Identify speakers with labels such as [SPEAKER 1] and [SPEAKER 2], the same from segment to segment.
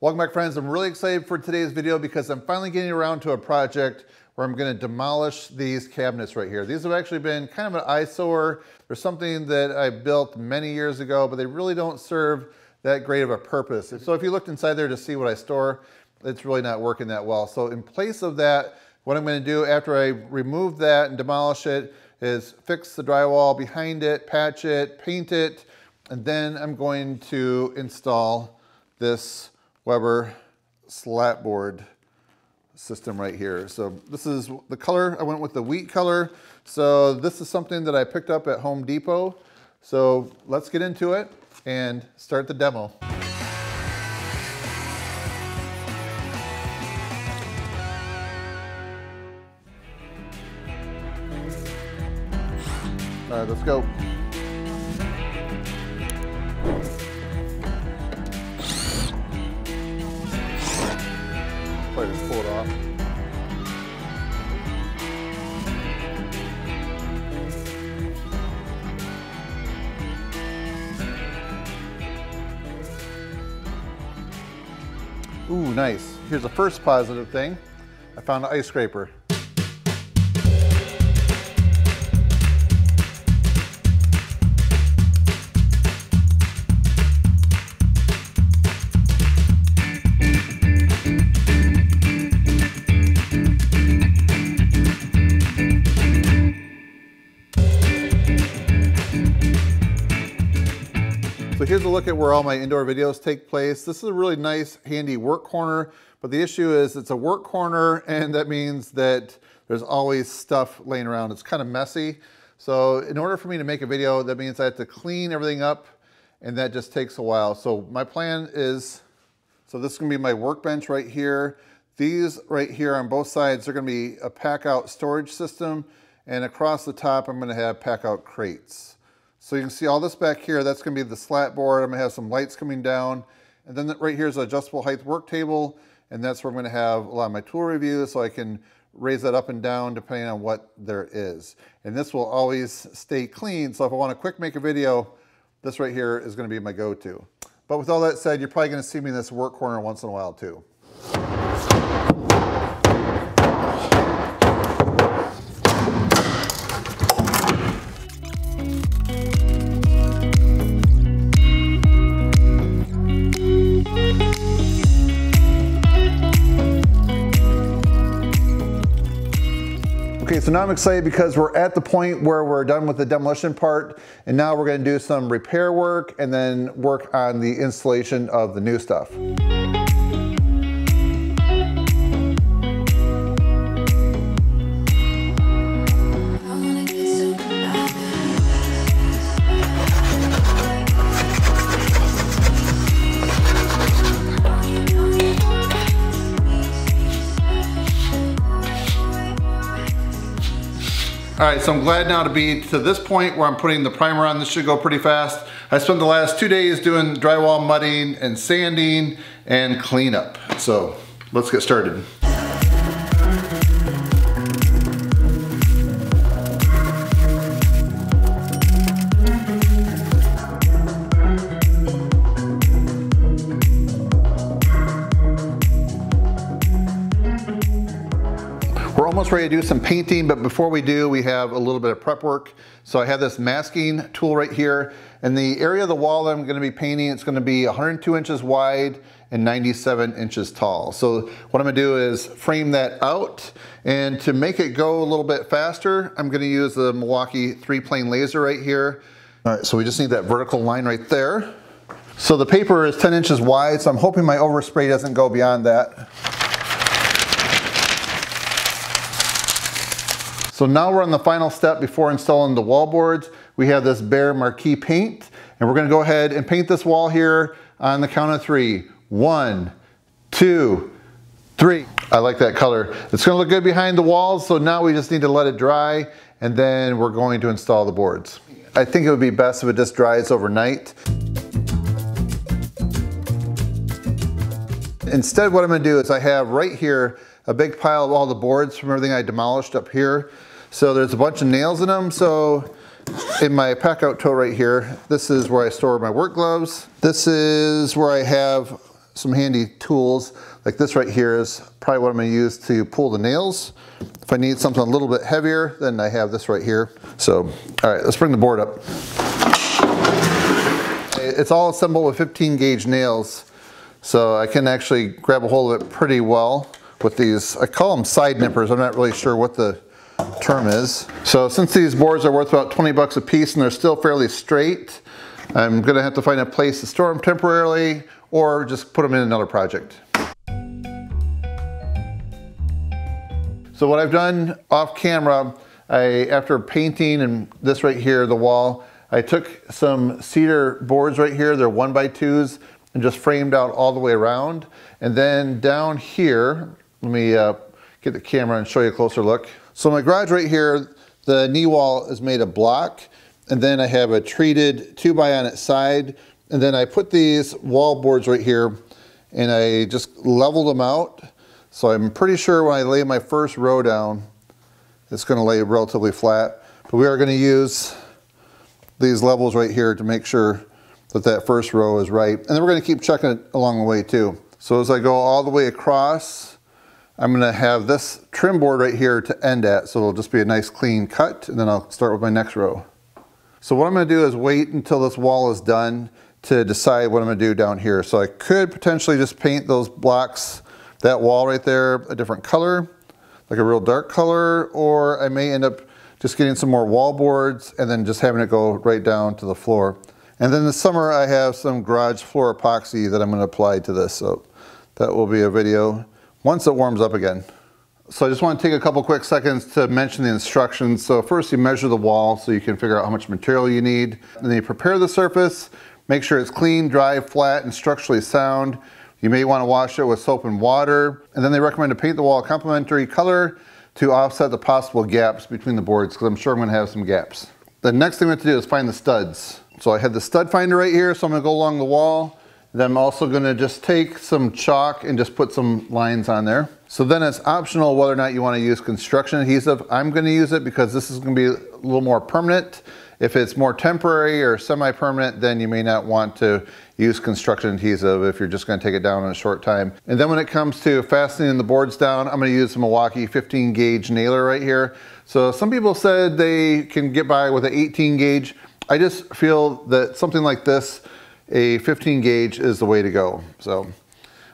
[SPEAKER 1] Welcome back friends. I'm really excited for today's video because I'm finally getting around to a project where I'm gonna demolish these cabinets right here. These have actually been kind of an eyesore. They're something that I built many years ago, but they really don't serve that great of a purpose. So if you looked inside there to see what I store, it's really not working that well. So in place of that, what I'm gonna do after I remove that and demolish it is fix the drywall behind it, patch it, paint it, and then I'm going to install this Weaber slat board system right here. So this is the color, I went with the wheat color. So this is something that I picked up at Home Depot. So let's get into it and start the demo. All right, let's go. Ooh, nice. Here's the first positive thing. I found an ice scraper. A look at where all my indoor videos take place. This is a really nice, handy work corner, but the issue is it's a work corner and that means that there's always stuff laying around. It's kind of messy. So in order for me to make a video, that means I have to clean everything up and that just takes a while. So my plan is, so this is gonna be my workbench right here. These right here on both sides are gonna be a Packout storage system and across the top, I'm gonna have Packout crates. So you can see all this back here, that's gonna be the slat board. I'm gonna have some lights coming down. And then right here is an adjustable height work table. And that's where I'm gonna have a lot of my tool reviews so I can raise that up and down depending on what there is. And this will always stay clean. So if I wanna quick make a video, this right here is gonna be my go-to. But with all that said, you're probably gonna see me in this work corner once in a while too. So now I'm excited because we're at the point where we're done with the demolition part and now we're gonna do some repair work and then work on the installation of the new stuff. All right, so I'm glad now to be to this point where I'm putting the primer on. This should go pretty fast. I spent the last two days doing drywall mudding and sanding and cleanup. So let's get started. Almost ready to do some painting, but before we do, we have a little bit of prep work. So I have this masking tool right here, and the area of the wall that I'm gonna be painting, it's gonna be 102 inches wide and 97 inches tall. So what I'm gonna do is frame that out, and to make it go a little bit faster, I'm gonna use the Milwaukee three plane laser right here. All right, so we just need that vertical line right there. So the paper is 10 inches wide, so I'm hoping my overspray doesn't go beyond that. So now we're on the final step before installing the wall boards. We have this Behr Marquee paint, and we're gonna go ahead and paint this wall here on the count of three. One, two, three. I like that color. It's gonna look good behind the walls, so now we just need to let it dry, and then we're going to install the boards. I think it would be best if it just dries overnight. Instead, what I'm gonna do is I have right here a big pile of all the boards from everything I demolished up here. So there's a bunch of nails in them. So in my Packout tote right here, this is where I store my work gloves. This is where I have some handy tools. Like this right here is probably what I'm gonna use to pull the nails. If I need something a little bit heavier, then I have this right here. So, all right, let's bring the board up. It's all assembled with 15 gauge nails. So I can actually grab a hold of it pretty well with these, I call them side nippers. I'm not really sure what the term is. So since these boards are worth about 20 bucks a piece and they're still fairly straight, I'm gonna have to find a place to store them temporarily or just put them in another project. So what I've done off camera, I, after painting and this right here, the wall, I took some cedar boards right here, they're one by twos, and just framed out all the way around. And then down here, let me uh, get the camera and show you a closer look. So my garage right here, the knee wall is made of block, and then I have a treated two by on its side, and then I put these wall boards right here, and I just leveled them out. So I'm pretty sure when I lay my first row down, it's gonna lay relatively flat. But we are gonna use these levels right here to make sure that that first row is right. And then we're gonna keep checking it along the way too. So as I go all the way across, I'm gonna have this trim board right here to end at, so it'll just be a nice clean cut, and then I'll start with my next row. So what I'm gonna do is wait until this wall is done to decide what I'm gonna do down here. So I could potentially just paint those blocks, that wall right there, a different color, like a real dark color, or I may end up just getting some more wall boards and then just having it go right down to the floor. And then this summer I have some garage floor epoxy that I'm gonna apply to this. So that will be a video once it warms up again. So I just want to take a couple quick seconds to mention the instructions. So first you measure the wall so you can figure out how much material you need. And then you prepare the surface, make sure it's clean, dry, flat, and structurally sound. You may want to wash it with soap and water. And then they recommend to paint the wall a complementary color to offset the possible gaps between the boards because I'm sure I'm going to have some gaps. The next thing we have to do is find the studs. So I had the stud finder right here, so I'm going to go along the wall. Then I'm also going to just take some chalk and just put some lines on there. So then it's optional whether or not you want to use construction adhesive. I'm going to use it because this is going to be a little more permanent. If it's more temporary or semi-permanent, then you may not want to use construction adhesive if you're just gonna take it down in a short time. And then when it comes to fastening the boards down, I'm gonna use a Milwaukee 15 gauge nailer right here. So some people said they can get by with an 18 gauge. I just feel that something like this, a 15 gauge is the way to go. So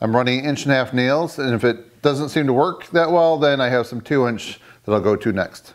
[SPEAKER 1] I'm running inch and a half nails, and if it doesn't seem to work that well, then I have some two inch that I'll go to next.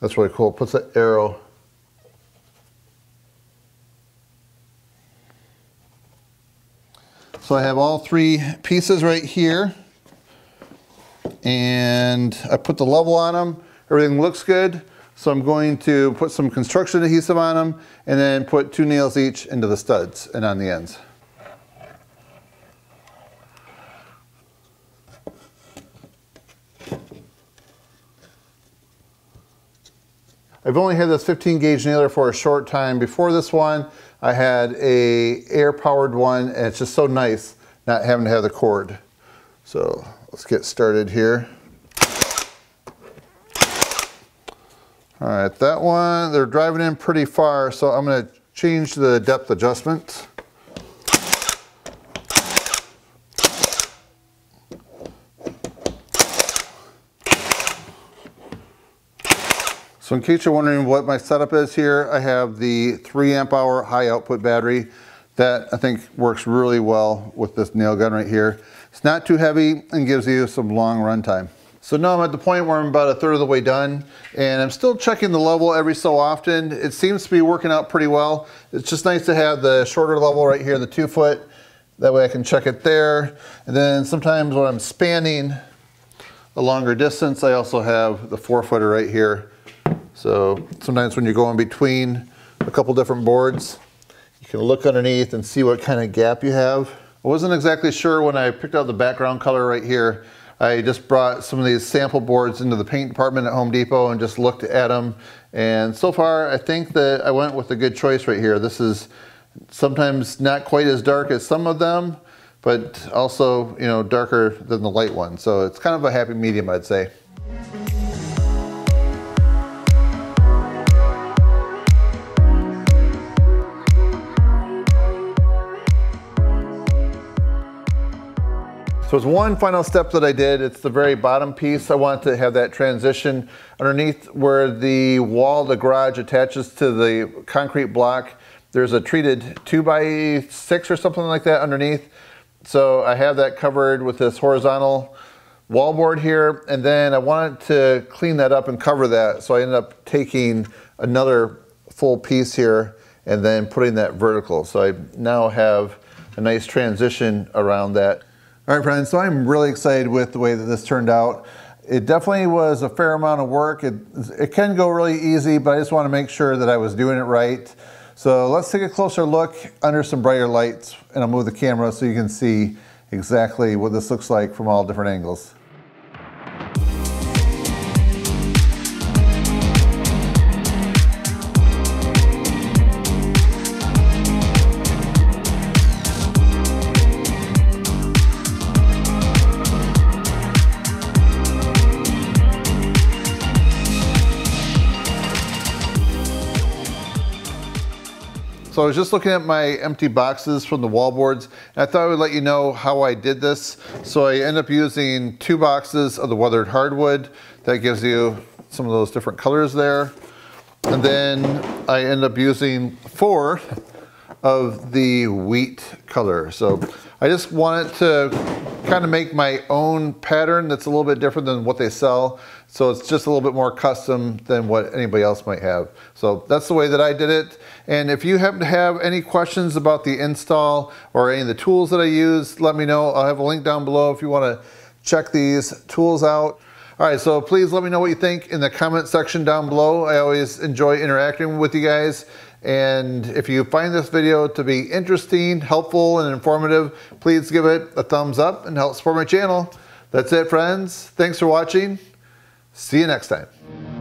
[SPEAKER 1] That's really cool. Puts an arrow. So I have all three pieces right here. And I put the level on them. Everything looks good. So I'm going to put some construction adhesive on them and then put two nails each into the studs and on the ends. I've only had this 15 gauge nailer for a short time. Before this one, I had a air powered one and it's just so nice not having to have the cord. So let's get started here. All right, that one, they're driving in pretty far, so I'm gonna change the depth adjustment. So in case you're wondering what my setup is here, I have the 3 amp hour high output battery that I think works really well with this nail gun right here. It's not too heavy and gives you some long run time. So now I'm at the point where I'm about a third of the way done and I'm still checking the level every so often. It seems to be working out pretty well. It's just nice to have the shorter level right here, the two foot. That way I can check it there. And then sometimes when I'm spanning a longer distance, I also have the four footer right here so sometimes when you're going between a couple different boards, you can look underneath and see what kind of gap you have. I wasn't exactly sure when I picked out the background color right here. I just brought some of these sample boards into the paint department at Home Depot and just looked at them. And so far, I think that I went with a good choice right here. This is sometimes not quite as dark as some of them, but also, you know, darker than the light one. So it's kind of a happy medium, I'd say. So it's one final step that I did. It's the very bottom piece. I want to have that transition underneath where the wall, the garage attaches to the concrete block. There's a treated two by six or something like that underneath. So I have that covered with this horizontal wallboard here. And then I wanted to clean that up and cover that. So I ended up taking another full piece here and then putting that vertical. So I now have a nice transition around that. All right, friends, so I'm really excited with the way that this turned out. It definitely was a fair amount of work. It, it can go really easy, but I just want to make sure that I was doing it right. So let's take a closer look under some brighter lights and I'll move the camera so you can see exactly what this looks like from all different angles. So I was just looking at my empty boxes from the wall boards and I thought I would let you know how I did this. So I end up using two boxes of the weathered hardwood. That gives you some of those different colors there. And then I end up using four of the wheat color. So I just wanted to kind of make my own pattern that's a little bit different than what they sell. So it's just a little bit more custom than what anybody else might have. So that's the way that I did it. And if you happen to have any questions about the install or any of the tools that I use, let me know. I'll have a link down below if you want to check these tools out. All right, so please let me know what you think in the comment section down below. I always enjoy interacting with you guys. And if you find this video to be interesting, helpful, and informative, please give it a thumbs up and help support my channel. That's it, friends. Thanks for watching. See you next time.